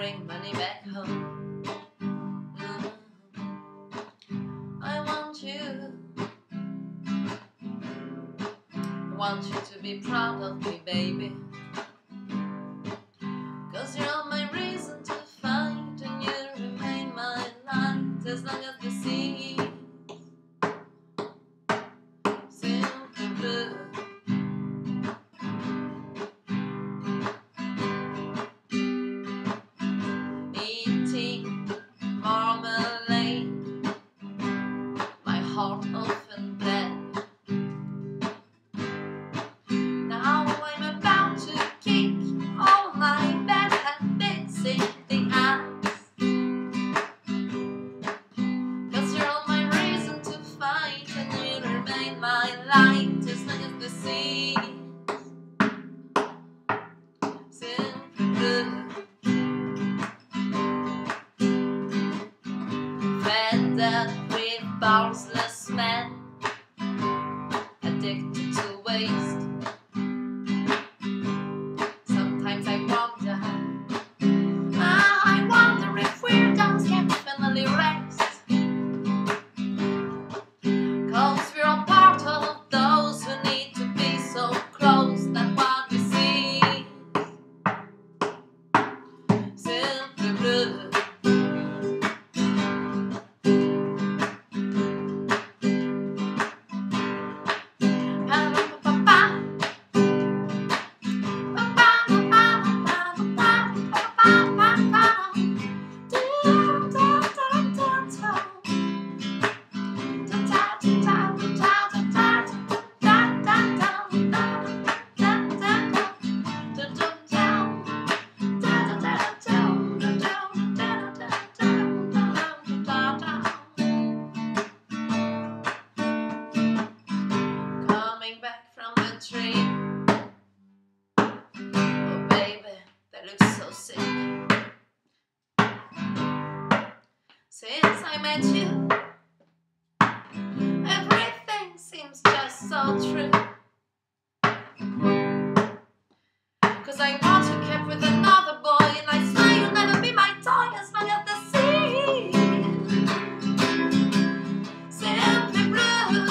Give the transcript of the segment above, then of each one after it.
bring money back home. Mm-hmm. I want you. I want you to be proud of me, baby. Cause you're my reason to fight, and you remain my light as long as. My light as long as the sea. Simply blue. Fed up with bounceless men, I met you, everything seems just so true. Cause I want to keep with another boy, and I swear you'll never be my toy as long as the sea. Simply blue.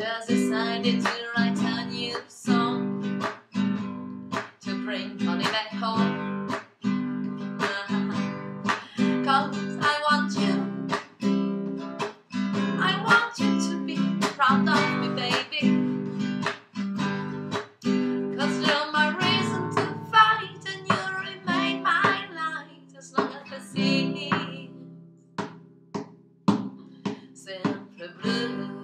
Just decided to The blues.